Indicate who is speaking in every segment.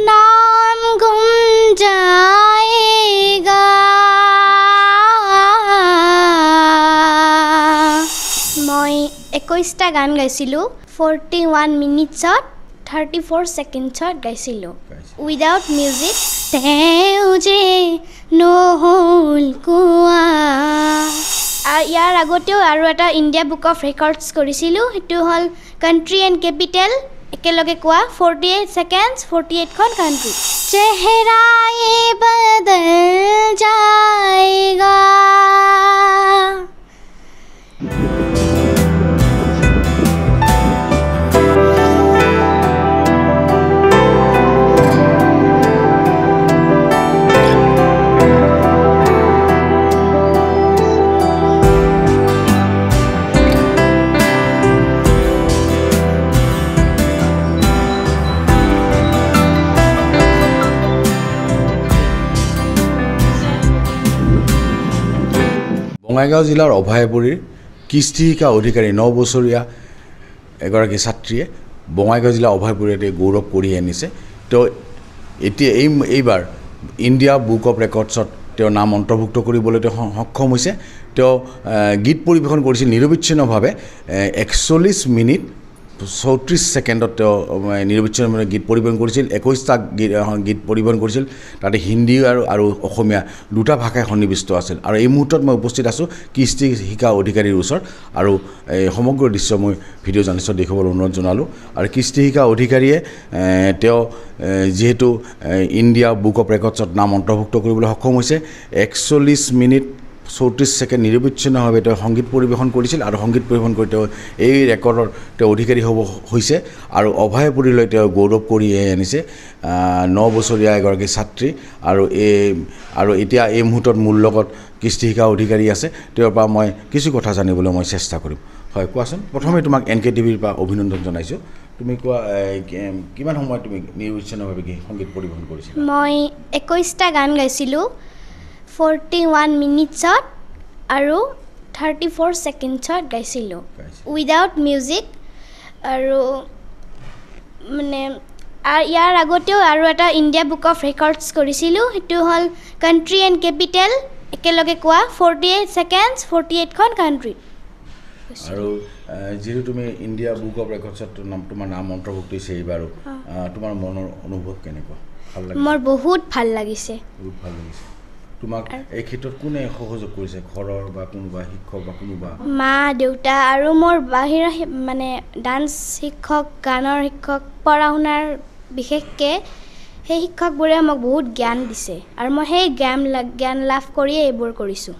Speaker 1: नाम गुम जाएगा মই একৈছটা গান গাইছিলোঁ ফৰ্টি ওৱান মিনিটছত থাৰ্টি ফ'ৰ ছেকেণ্ডছত গাইছিলোঁ উইদাউট মিউজিক তেওঁ যে নহ'ল কোৱা আৰু ইয়াৰ আগতেও আৰু এটা ইণ্ডিয়া বুক অফ ৰেকৰ্ডছ কৰিছিলোঁ সেইটো হ'ল কাণ্ট্ৰি এণ্ড কেপিটেল একেলগে কোৱা ফৰ্টি এইট ছেকেণ্ডছ ফৰ্টি এইটখন কাণ্ট্ৰি চেহেৰাই বদল যায়গা
Speaker 2: বঙাইগাঁও জিলাৰ অভয়াপুৰীৰ কৃষ্টি শিকা অধিকাৰী ন বছৰীয়া এগৰাকী ছাত্ৰীয়ে বঙাইগাঁও জিলা অভয়াপুৰীতে গৌৰৱ কঢ়িয়াই আনিছে। তেওঁ এতিয়া এই এইবাৰ ইণ্ডিয়া বুক অফ ৰেকৰ্ডছত তেওঁৰ নাম অন্তৰ্ভুক্ত কৰিবলৈ তেওঁ সক্ষম হৈছে। তেওঁ গীত পৰিৱেশন কৰিছিল নিৰবিচ্ছিন্নভাৱে একচল্লিছ মিনিট চৌত্ৰিছ ছেকেণ্ডত তেওঁ আহ, নিৰবিচ্ছিন্নভাৱে গীত পৰিৱেশন কৰিছিল একৈছটা গীত গীত পৰিৱেশন কৰিছিল তাতে হিন্দী আৰু আৰু অসমীয়া দুটা ভাষাই সন্নিৱিষ্ট আছিল। আৰু এই মুহূৰ্তত মই উপস্থিত আছোঁ কৃষ্টি শিকা অধিকাৰীৰ ওচৰত আৰু এই সমগ্ৰ দৃশ্য মই ভিডিঅ' জাৰ্নেলিষ্টত দেখুৱাবলৈ অনুৰোধ জনালোঁ। আৰু কৃষ্টি শিকা অধিকাৰীয়ে তেওঁ যিহেতু ইণ্ডিয়া বুক অফ ৰেকৰ্ডছত নাম অন্তৰ্ভুক্ত কৰিবলৈ সক্ষম হৈছে একচল্লিছ মিনিট চৌত্ৰিছ ছেকেণ্ড নিৰবিচ্ছিন্নভাৱে তেওঁ সংগীত পৰিৱেশন কৰিছিল আৰু সংগীত পৰিৱেশন কৰি তেওঁ এই ৰেকৰ্ডৰ তেওঁ অধিকাৰী হ'ব হৈছে আৰু অভয়পুৰীলৈ তেওঁ গৌৰৱ কঢ়িয়াই আনিছে ন বছৰীয়া এগৰাকী ছাত্ৰী আৰু এই আৰু এতিয়া এই মুহূৰ্তত মোৰ লগত কৃষ্টি শিকা অধিকাৰী আছে তেওঁৰ পৰা মই কিছু কথা জানিবলৈ মই চেষ্টা কৰিম। হয় কোৱাচোন। প্ৰথমে তোমাক এন কে টিভিৰ পৰা অভিনন্দন জনাইছোঁ। তুমি কোৱা কিমান সময়ত তুমি নিৰবিচ্ছিন্নভাৱে সংগীত পৰিৱেশন কৰিছিলা?
Speaker 1: মই একৈছটা গান গাইছিলোঁ। ফৰ্টি ওৱান মিনিটছত আৰু থাৰ্টি ফ'ৰ ছেকেণ্ডছত গাইছিলোঁ।
Speaker 2: গাইছা।
Speaker 1: উইদাউট মিউজিক আৰু মানে ইয়াৰ আগতেও আৰু এটা ইণ্ডিয়া বুক অফ ৰেকৰ্ডছ কৰিছিলোঁ। সেইটো হ'ল কাণ্ট্ৰি এণ্ড কেপিটেল একেলগে কোৱা। ফৰ্টি এইট ছেকেণ্ডছ ফৰ্টি এইটখন কাণ্ট্ৰি
Speaker 2: আৰু যিহেতু তুমি ইণ্ডিয়া বুক অফ ৰেকৰ্ডছত নাম তোমাৰ নাম অন্তৰ্ভুক্ত হৈছে এইবাৰো তোমাৰ মনৰ অনুভৱ কেনেকুৱা?
Speaker 1: মোৰ বহুত ভাল লাগিছে।
Speaker 2: বহুত ভাল লাগিছে। তোমাক এই ক্ষেত্ৰত কোনে সহযোগ কৰিছে ঘৰৰ বা কোনোবা শিক্ষক বা কোনোবা?
Speaker 1: মা দেউতা আৰু মোৰ বাহিৰা মানে ডান্স শিক্ষক গানৰ শিক্ষক পঢ়া শুনাৰ বিশেষকৈ সেই শিক্ষকবোৰে মোক বহুত জ্ঞান দিছে আৰু মই সেই জ্ঞান জ্ঞান লাভ কৰিয়ে এইবোৰ কৰিছোঁ।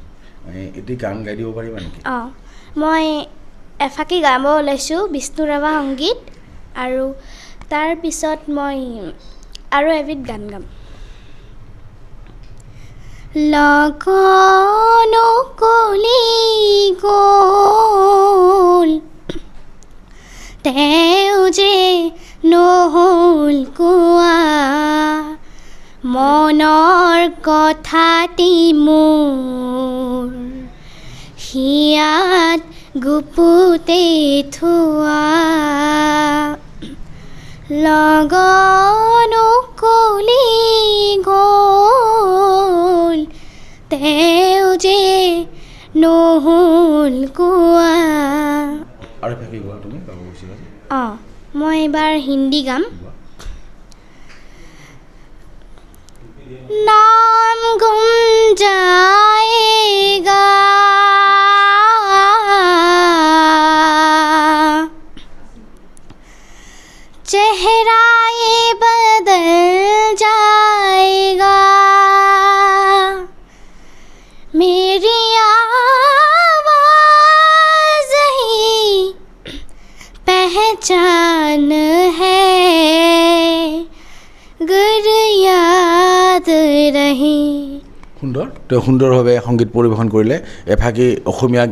Speaker 2: এটি গান গাই দিব পাৰিবা নেকি?
Speaker 1: অঁ মই এফাকি গাব ওলাইছোঁ বিষ্ণু ৰাভা সংগীত আৰু তাৰপিছত মই আৰু এবিধ গান গাম। লগনো কলি গ'ল। তেওঁ যে নহ'ল কোৱা মনৰ কথাটি মোৰ। হিয়াত গুপুতে থোৱা। লগনো কলি তেওঁ যে নহ'ল কোৱা
Speaker 2: আৰু থাকি গোৱা তুমি?
Speaker 1: অঁ মই এইবাৰ হিন্দী গাম
Speaker 2: গোৱা।
Speaker 1: नाम
Speaker 2: সুন্দৰ? তেওঁ সুন্দৰভাৱে সংগীত পৰিৱেশন কৰিলে। এফাকি অসমীয়া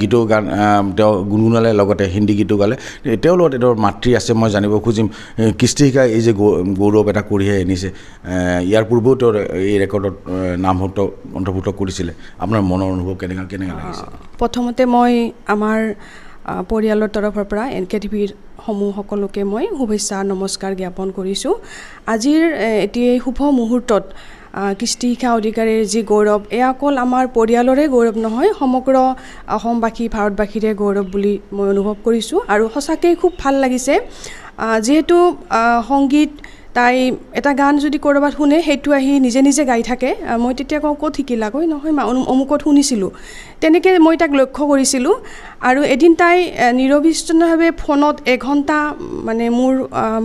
Speaker 2: গীতো গান তেওঁ গুণগুণালে লগতে হিন্দী গীতো গালে। তেওঁৰ লগত এইটো মাতৃ আছে মই জানিব খুজিম। কৃষ্টি শিকা এই যে গৌৰৱ এটা কঢ়িয়াই আনিছে। ইয়াৰ পূৰ্বেও তেওঁ এই ৰেকৰ্ডত নামভক্ত অন্তৰ্ভুক্ত কৰিছিলে। আপোনাৰ মনৰ অনুভৱ কেনেকুৱা কেনেকুৱা লাগিছে?
Speaker 3: প্ৰথমতে মই আমাৰ পৰিয়ালৰ তৰফৰ পৰা এন কে টিভিৰ সমূহ সকলোকে মই শুভেচ্ছা নমস্কাৰ জ্ঞাপন কৰিছোঁ। আজিৰ এটি শুভ মুহূৰ্তত কৃষ্টি শিক্ষা অধিকাৰীৰ যি গৌৰৱ এয়া অকল আমাৰ পৰিয়ালৰে গৌৰৱ নহয় সমগ্ৰ অসমবাসী ভাৰতবাসীৰে গৌৰৱ বুলি মই অনুভৱ কৰিছোঁ আৰু সঁচাকৈ খুব ভাল লাগিছে। যিহেতু সংগীত তাই এটা গান যদি ক'ৰবাত শুনে সেইটো আহি নিজে নিজে গাই থাকে। মই তেতিয়া কওঁ ক'ত শিকিলা কৈ নহয় মা অমু- অমুকত শুনিছিলোঁ। তেনেকৈ মই তাক লক্ষ্য কৰিছিলোঁ। আৰু এদিন তাই নিৰবিচ্ছিন্নভাৱে ফোনত এঘণ্টা মানে মোৰ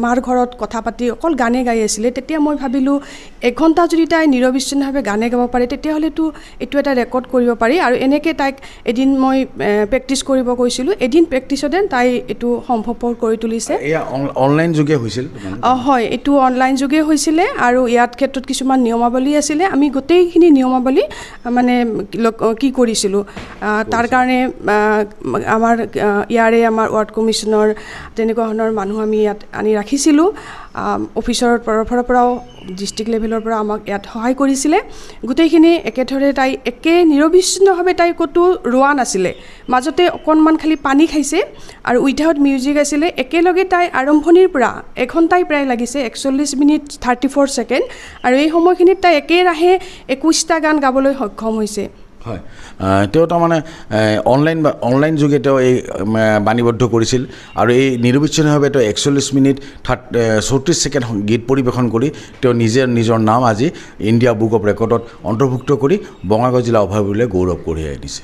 Speaker 3: মাৰ ঘৰত কথা পাতি অকল গানে গাই আছিলে। তেতিয়া মই ভাবিলোঁ এঘণ্টা যদি তাই নিৰবিচ্ছিন্নভাৱে গানে গাব পাৰে তেতিয়াহ'লেতো এইটো এটা ৰেকৰ্ড কৰিব পাৰি। আৰু এনেকৈ তাইক এদিন মই প্ৰেক্টিছ কৰিব কৈছিলোঁ। এদিন প্ৰেক্টিছতে তাই এইটো সম্ভৱপৰ কৰি তুলিছে।
Speaker 2: অনলাইন যোগে হৈছিল?
Speaker 3: অঁ হয় এইটো অনলাইন যোগে হৈছিলে আৰু ইয়াত ক্ষেত্ৰত কিছুমান নিয়মাৱলী আছিলে। আমি গোটেইখিনি নিয়মাৱলী মানে কি কৰিছিলোঁ তাৰ কাৰণে আমাৰ ইয়াৰে আমাৰ ৱাৰ্ড কমিশ্যনৰ তেনেকুৱা ধৰণৰ মানুহ আমি ইয়াত আনি ৰাখিছিলোঁ। অফিচৰ তৰফৰ পৰাও ডিষ্ট্ৰিক্ট লেভেলৰ পৰা আমাক ইয়াত সহায় কৰিছিলে। গোটেইখিনি একেধৰে তাই একে নিৰবিচ্ছিন্নভাৱে তাই ক'তো ৰোৱা নাছিলে। মাজতে অকণমান খালি পানী খাইছে আৰু উইথাউট মিউজিক আছিলে। একেলগে তাই আৰম্ভণিৰ পৰা এঘণ্টাই প্ৰায় লাগিছে একচল্লিছ মিনিট থাৰ্টি ফ'ৰ ছেকেণ্ড। আৰু এই সময়খিনিত তাই একেৰাহে একৈছটা গান গাবলৈ সক্ষম হৈছে।
Speaker 2: হয়। তেওঁ তাৰমানে অনলাইন অনলাইন যোগে তেওঁ এই বাণীবদ্ধ কৰিছিল। আৰু এই নিৰবিচ্ছিন্নভাৱে তেওঁ একচল্লিছ মিনিট থাৰ্ট চৌত্ৰিছ ছেকেণ্ড গীত পৰিৱেশন কৰি তেওঁ নিজে নিজৰ নাম আজি ইণ্ডিয়া বুক অফ ৰেকৰ্ডত অন্তৰ্ভুক্ত কৰি বঙাইগাঁও জিলা অভাৱীলৈ গৌৰৱ কঢ়িয়াই আনিছে।